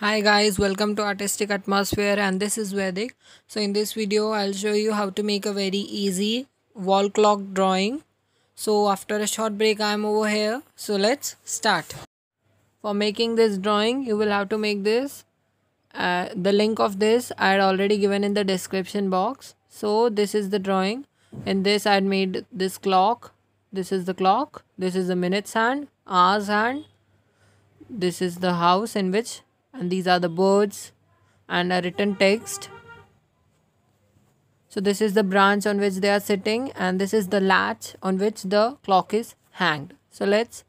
Hi guys, welcome to Artistic Atmosphere and this is Vedic. So in this video, I'll show you how to make a very easy wall clock drawing. So after a short break, I'm over here. So let's start. For making this drawing, you will have to make this. Uh, the link of this I had already given in the description box. So this is the drawing. In this I had made this clock. This is the clock. This is the minutes hand, hours hand. This is the house in which and these are the birds and a written text. So this is the branch on which they are sitting and this is the latch on which the clock is hanged. So let's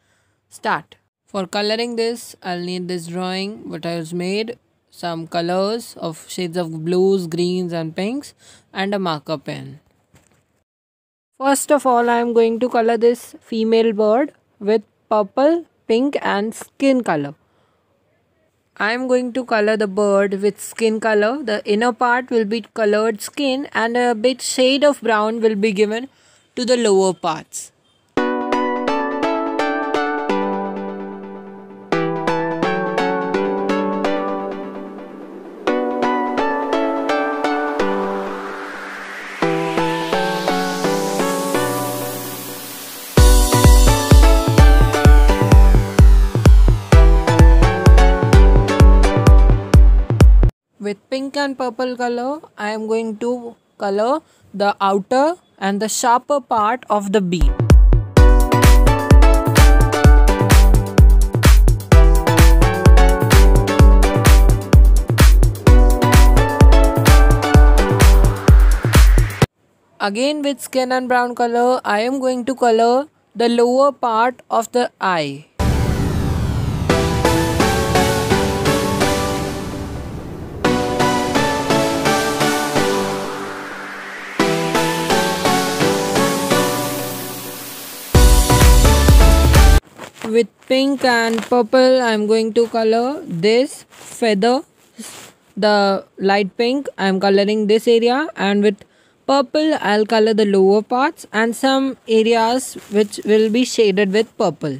start. For coloring this i'll need this drawing what i was made some colors of shades of blues greens and pinks and a marker pen. First of all i am going to color this female bird with purple pink and skin color I am going to color the bird with skin color. The inner part will be colored skin and a bit shade of brown will be given to the lower parts. Pink and purple color I am going to color the outer and the sharper part of the bead. Again with skin and brown color I am going to color the lower part of the eye. With pink and purple I'm going to color this feather the light pink I'm coloring this area and with purple I'll color the lower parts and some areas which will be shaded with purple.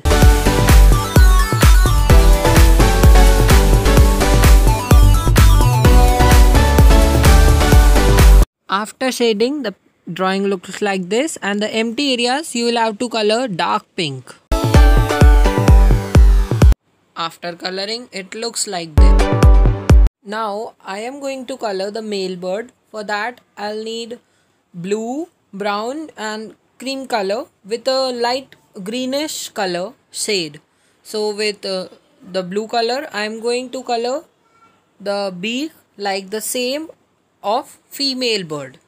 After shading the drawing looks like this and the empty areas you will have to color dark pink. After coloring it looks like this. Now I am going to color the male bird. For that I'll need blue, brown and cream color with a light greenish color shade. So with uh, the blue color I am going to color the beak like the same of female bird.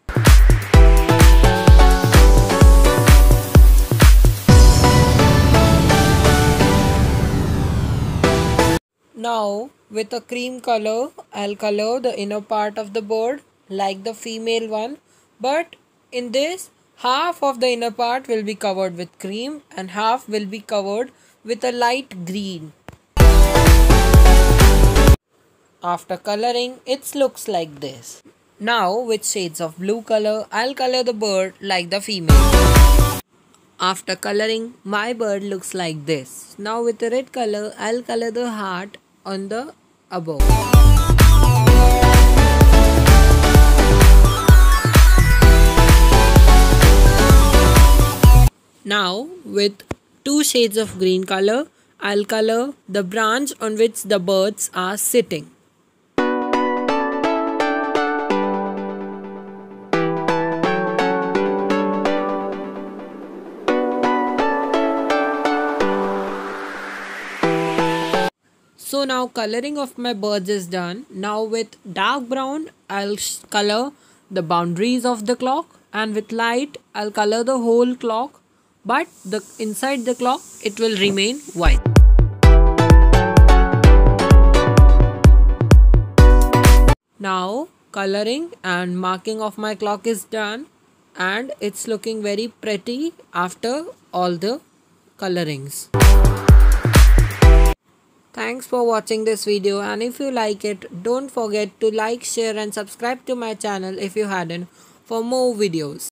Now with a cream color, I'll color the inner part of the bird like the female one. But in this, half of the inner part will be covered with cream and half will be covered with a light green. After coloring, it looks like this. Now with shades of blue color, I'll color the bird like the female. After coloring, my bird looks like this. Now with the red color, I'll color the heart on the above. Now with two shades of green color, I'll color the branch on which the birds are sitting. So now coloring of my birds is done. Now with dark brown, I'll color the boundaries of the clock and with light, I'll color the whole clock. But the inside the clock, it will remain white. Now coloring and marking of my clock is done and it's looking very pretty after all the colorings. Thanks for watching this video and if you like it, don't forget to like, share and subscribe to my channel if you hadn't for more videos.